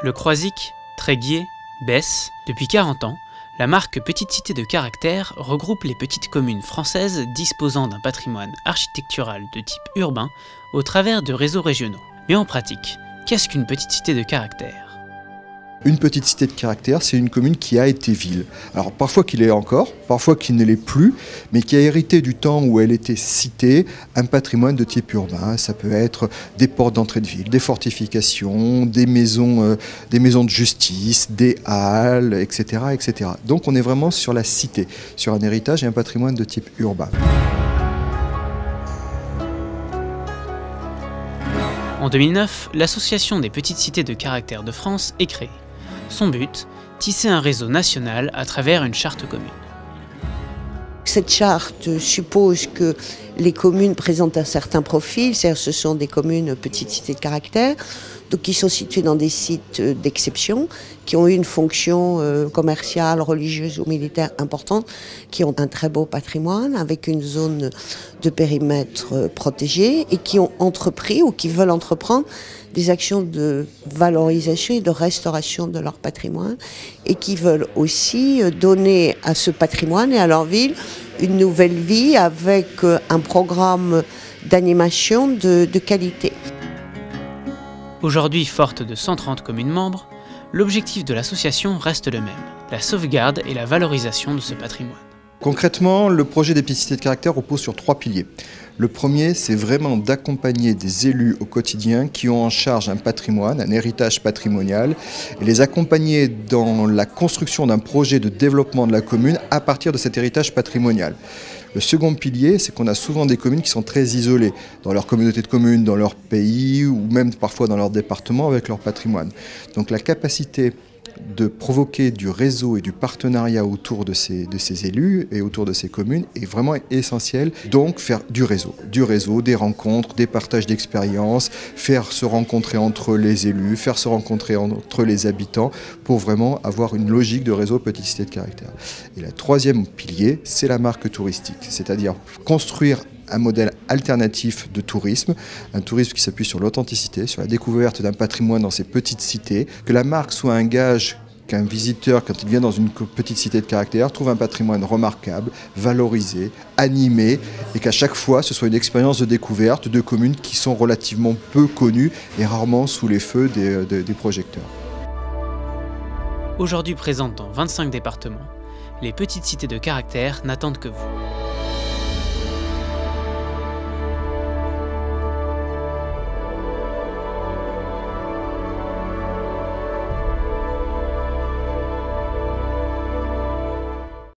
Le Croisic, Tréguier, Besse, depuis 40 ans, la marque Petite Cité de Caractère regroupe les petites communes françaises disposant d'un patrimoine architectural de type urbain au travers de réseaux régionaux. Mais en pratique, qu'est-ce qu'une petite cité de caractère? Une petite cité de caractère, c'est une commune qui a été ville. Alors parfois qu'il est encore, parfois qu'il ne l'est plus, mais qui a hérité du temps où elle était citée un patrimoine de type urbain. Ça peut être des portes d'entrée de ville, des fortifications, des maisons, euh, des maisons de justice, des halles, etc., etc. Donc on est vraiment sur la cité, sur un héritage et un patrimoine de type urbain. En 2009, l'Association des petites cités de caractère de France est créée. Son but, tisser un réseau national à travers une charte commune. Cette charte suppose que les communes présentent un certain profil, c'est-à-dire ce sont des communes petites cités de caractère, qui sont situées dans des sites d'exception, qui ont une fonction euh, commerciale, religieuse ou militaire importante, qui ont un très beau patrimoine avec une zone de périmètre euh, protégé et qui ont entrepris ou qui veulent entreprendre des actions de valorisation et de restauration de leur patrimoine et qui veulent aussi euh, donner à ce patrimoine et à leur ville une nouvelle vie avec euh, un programme d'animation de qualité. Aujourd'hui forte de 130 communes membres, l'objectif de l'association reste le même, la sauvegarde et la valorisation de ce patrimoine. Concrètement, le projet d'épicité de caractère repose sur trois piliers. Le premier, c'est vraiment d'accompagner des élus au quotidien qui ont en charge un patrimoine, un héritage patrimonial, et les accompagner dans la construction d'un projet de développement de la commune à partir de cet héritage patrimonial. Le second pilier, c'est qu'on a souvent des communes qui sont très isolées dans leur communauté de communes, dans leur pays ou même parfois dans leur département avec leur patrimoine. Donc la capacité de provoquer du réseau et du partenariat autour de ces, élus et autour de ces communes est vraiment essentiel. Donc faire du réseau, du réseau, des rencontres, des partages d'expériences, faire se rencontrer entre les élus, faire se rencontrer entre les habitants pour vraiment avoir une logique de réseau petite cité de caractère. Et le troisième pilier, c'est la marque touristique, c'est-à-dire construire un modèle alternatif de tourisme, un tourisme qui s'appuie sur l'authenticité, sur la découverte d'un patrimoine dans ces petites cités, que la marque soit un gage qu'un visiteur, quand il vient dans une petite cité de caractère, trouve un patrimoine remarquable, valorisé, animé, et qu'à chaque fois, ce soit une expérience de découverte de communes qui sont relativement peu connues et rarement sous les feux des, des projecteurs. Aujourd'hui présentes dans 25 départements, les petites cités de caractère n'attendent que vous.